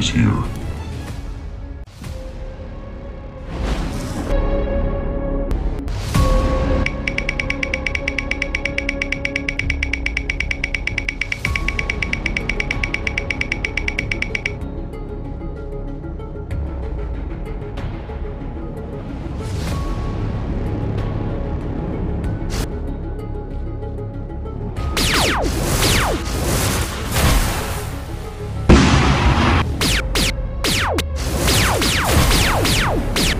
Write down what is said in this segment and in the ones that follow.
Is here.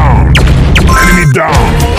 Down! Enemy down!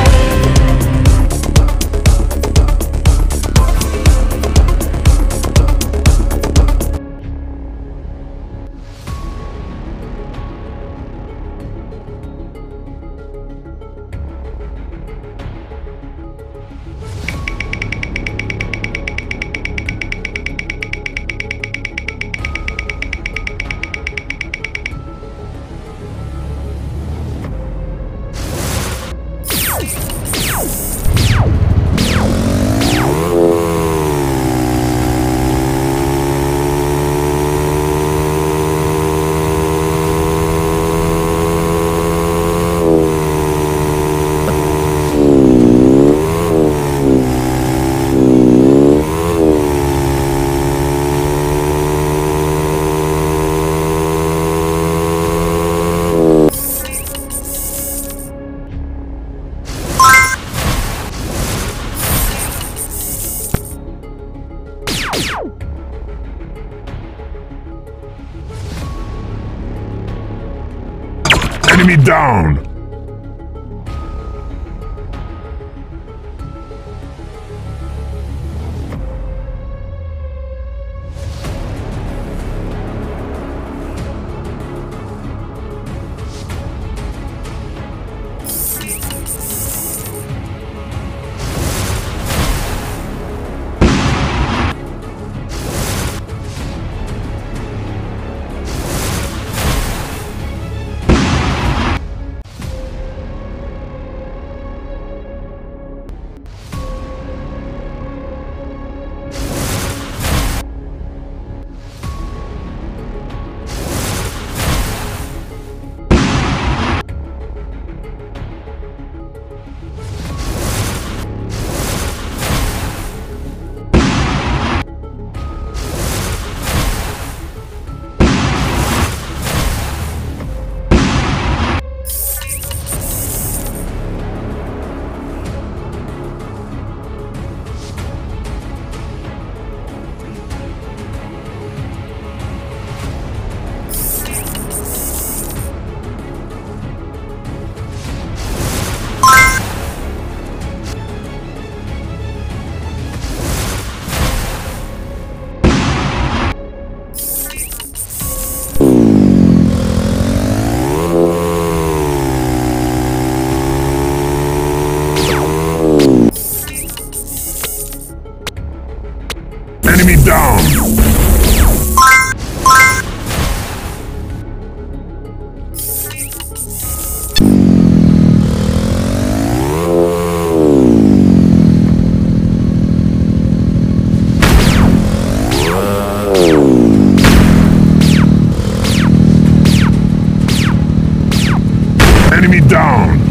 Enemy down! Enemy down!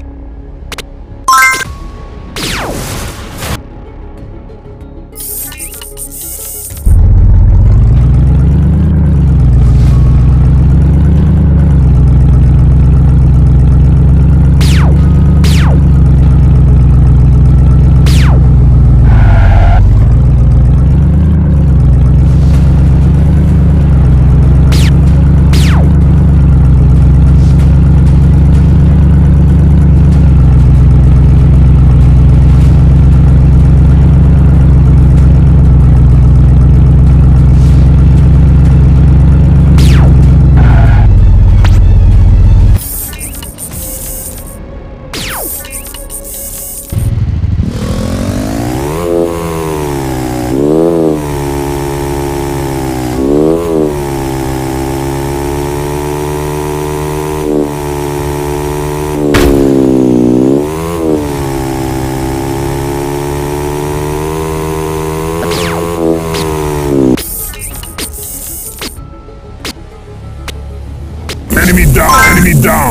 Down!